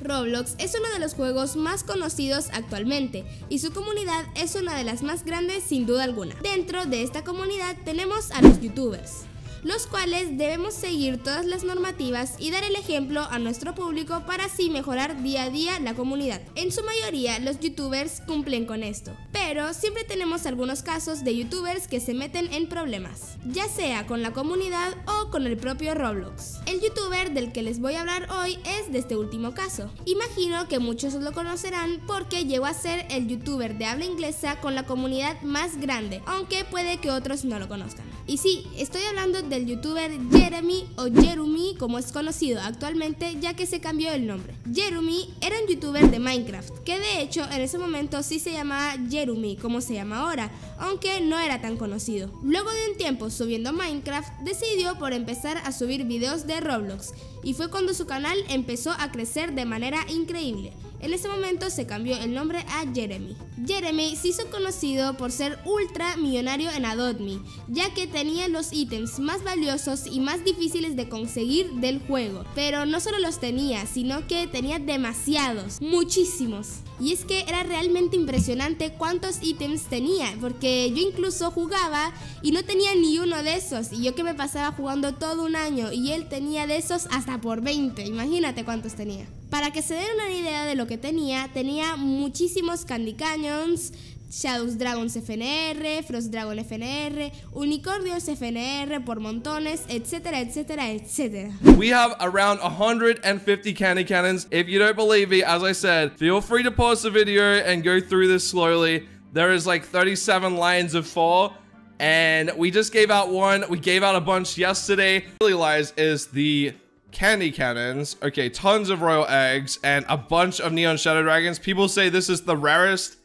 Roblox es uno de los juegos más conocidos actualmente y su comunidad es una de las más grandes sin duda alguna. Dentro de esta comunidad tenemos a los youtubers los cuales debemos seguir todas las normativas y dar el ejemplo a nuestro público para así mejorar día a día la comunidad. En su mayoría los youtubers cumplen con esto, pero siempre tenemos algunos casos de youtubers que se meten en problemas, ya sea con la comunidad o con el propio Roblox. El youtuber del que les voy a hablar hoy es de este último caso. Imagino que muchos lo conocerán porque llegó a ser el youtuber de habla inglesa con la comunidad más grande, aunque puede que otros no lo conozcan. Y sí, estoy hablando del youtuber Jeremy o Jeremy como es conocido actualmente ya que se cambió el nombre. Jeremy era un youtuber de Minecraft, que de hecho en ese momento sí se llamaba Jeremy como se llama ahora, aunque no era tan conocido. Luego de un tiempo subiendo Minecraft, decidió por empezar a subir videos de Roblox y fue cuando su canal empezó a crecer de manera increíble. En ese momento se cambió el nombre a Jeremy. Jeremy se hizo conocido por ser ultra millonario en Adobe ya que tenía los ítems más valiosos y más difíciles de conseguir del juego. Pero no solo los tenía, sino que tenía demasiados, muchísimos. Y es que era realmente impresionante cuántos ítems tenía, porque yo incluso jugaba y no tenía ni uno de esos. Y yo que me pasaba jugando todo un año y él tenía de esos hasta por 20. Imagínate cuántos tenía. Para que se den una idea de lo que tenía, tenía muchísimos Candy Canyons, Shadows Dragons FNR, Frost Dragon FNR, Unicornios FNR por montones, etcétera, etcétera, etcétera. We have around 150 candy cannons. If you don't believe me, as I said, feel free to pause the video and go through this slowly. There is like 37 lines of four. And we just gave out one. We gave out a bunch yesterday. Really lies is the candy cannons. Okay, tons of royal eggs and a bunch of neon shadow dragons. People say this is the rarest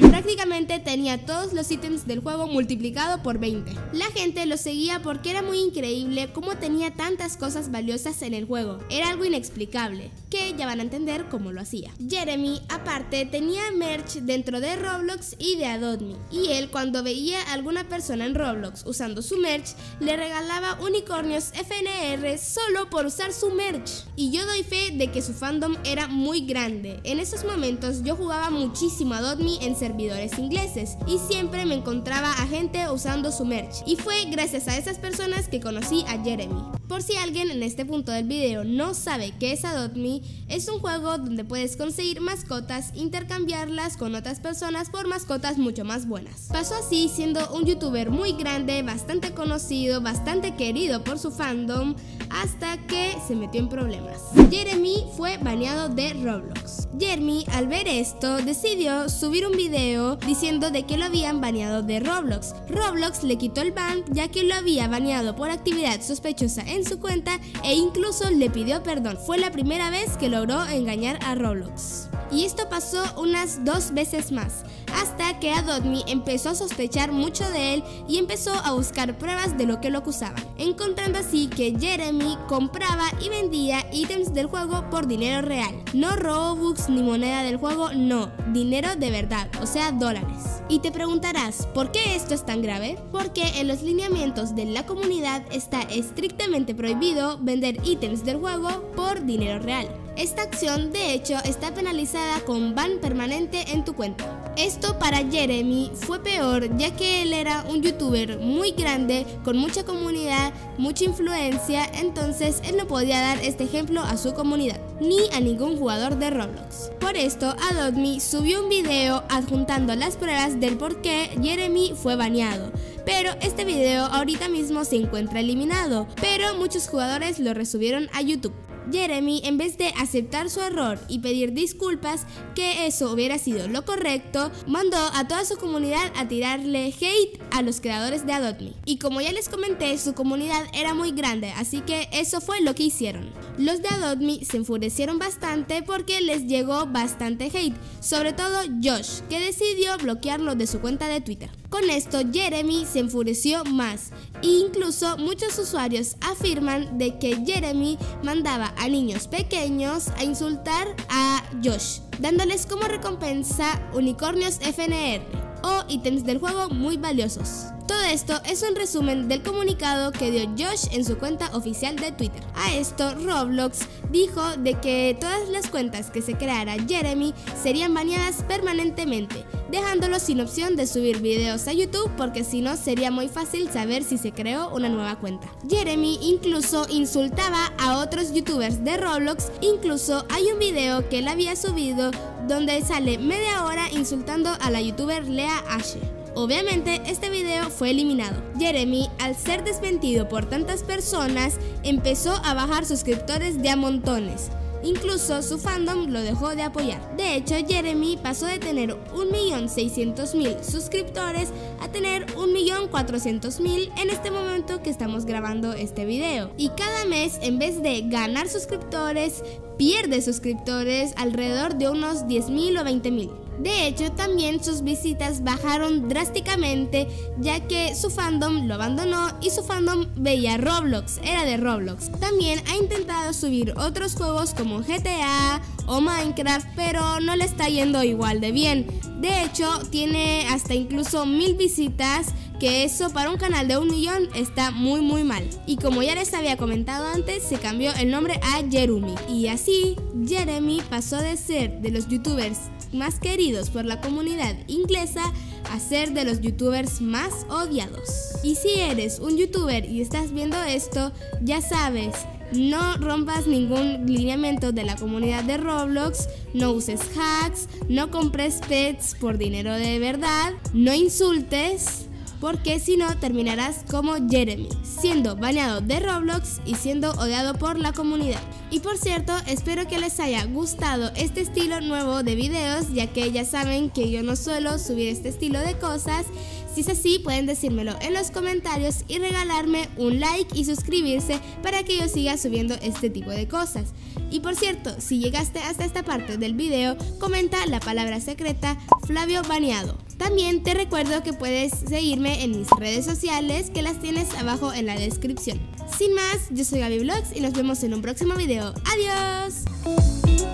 Prácticamente tenía todos los ítems del juego multiplicado por 20. La gente lo seguía porque era muy increíble cómo tenía tantas cosas valiosas en el juego. Era algo inexplicable, que ya van a entender cómo lo hacía. Jeremy, aparte, tenía merch dentro de Roblox y de Adopt Me. Y él, cuando veía a alguna persona en Roblox usando su merch, le regalaba unicornios FNR solo por usar su merch. Y yo doy fe de que su fandom era muy grande. En esos momentos yo jugaba muchísimo a Dotme en servidores ingleses y siempre me encontraba a gente usando su merch y fue gracias a esas personas que conocí a Jeremy. Por si alguien en este punto del video no sabe qué es Adopt Me, es un juego donde puedes conseguir mascotas, intercambiarlas con otras personas por mascotas mucho más buenas. Pasó así siendo un youtuber muy grande, bastante conocido, bastante querido por su fandom, hasta que se metió en problemas. Jeremy fue baneado de Roblox. Jeremy al ver esto decidió subir un video diciendo de que lo habían baneado de Roblox. Roblox le quitó el ban ya que lo había baneado por actividad sospechosa en su cuenta e incluso le pidió perdón. Fue la primera vez que logró engañar a Roblox. Y esto pasó unas dos veces más, hasta que Adopt empezó a sospechar mucho de él y empezó a buscar pruebas de lo que lo acusaban, encontrando así que Jeremy compraba y vendía ítems del juego por dinero real. No Robux ni moneda del juego, no, dinero de verdad, o sea dólares. Y te preguntarás, ¿por qué esto es tan grave? Porque en los lineamientos de la comunidad está estrictamente prohibido vender ítems del juego por dinero real. Esta acción de hecho está penalizada con ban permanente en tu cuenta. Esto para Jeremy fue peor ya que él era un youtuber muy grande, con mucha comunidad, mucha influencia, entonces él no podía dar este ejemplo a su comunidad, ni a ningún jugador de Roblox. Por esto, Adopt subió un video adjuntando las pruebas del por qué Jeremy fue baneado. Pero este video ahorita mismo se encuentra eliminado, pero muchos jugadores lo resubieron a YouTube. Jeremy, en vez de aceptar su error y pedir disculpas, que eso hubiera sido lo correcto, mandó a toda su comunidad a tirarle hate a los creadores de Adopt Y como ya les comenté, su comunidad era muy grande, así que eso fue lo que hicieron. Los de Adopt se enfurecieron bastante porque les llegó bastante hate, sobre todo Josh, que decidió bloquearlo de su cuenta de Twitter. Con esto, Jeremy se enfureció más e incluso muchos usuarios afirman de que Jeremy mandaba a niños pequeños a insultar a Josh, dándoles como recompensa unicornios FNR o ítems del juego muy valiosos. Todo esto es un resumen del comunicado que dio Josh en su cuenta oficial de Twitter. A esto, Roblox dijo de que todas las cuentas que se creara Jeremy serían baneadas permanentemente, dejándolo sin opción de subir videos a YouTube porque si no sería muy fácil saber si se creó una nueva cuenta. Jeremy incluso insultaba a otros youtubers de Roblox, incluso hay un video que él había subido donde sale media hora insultando a la youtuber Lea Ashe. Obviamente este video fue eliminado. Jeremy, al ser desmentido por tantas personas, empezó a bajar suscriptores de a montones. Incluso su fandom lo dejó de apoyar. De hecho, Jeremy pasó de tener 1.600.000 suscriptores a tener 1.400.000 en este momento que estamos grabando este video. Y cada mes, en vez de ganar suscriptores, pierde suscriptores alrededor de unos 10.000 o 20.000. De hecho, también sus visitas bajaron drásticamente ya que su fandom lo abandonó y su fandom veía Roblox, era de Roblox. También ha intentado subir otros juegos como GTA o Minecraft, pero no le está yendo igual de bien. De hecho, tiene hasta incluso mil visitas, que eso para un canal de un millón está muy muy mal. Y como ya les había comentado antes, se cambió el nombre a Jeremy. Y así, Jeremy pasó de ser de los youtubers más queridos por la comunidad inglesa a ser de los youtubers más odiados. Y si eres un youtuber y estás viendo esto, ya sabes, no rompas ningún lineamiento de la comunidad de Roblox, no uses hacks, no compres pets por dinero de verdad, no insultes, porque si no terminarás como Jeremy, siendo baneado de Roblox y siendo odiado por la comunidad. Y por cierto, espero que les haya gustado este estilo nuevo de videos, ya que ya saben que yo no suelo subir este estilo de cosas. Si es así, pueden decírmelo en los comentarios y regalarme un like y suscribirse para que yo siga subiendo este tipo de cosas. Y por cierto, si llegaste hasta esta parte del video, comenta la palabra secreta Flavio Baneado. También te recuerdo que puedes seguirme en mis redes sociales que las tienes abajo en la descripción. Sin más, yo soy Gaby Vlogs y nos vemos en un próximo video. ¡Adiós!